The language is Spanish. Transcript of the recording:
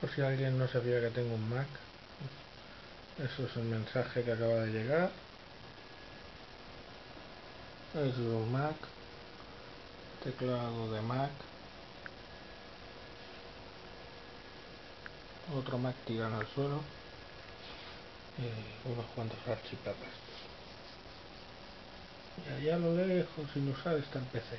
por si alguien no sabía que tengo un Mac eso es el mensaje que acaba de llegar. Es un Mac teclado de Mac. Otro Mac tirado al suelo. Y unos cuantos archipapas. Y allá a lo lejos sin usar está el PC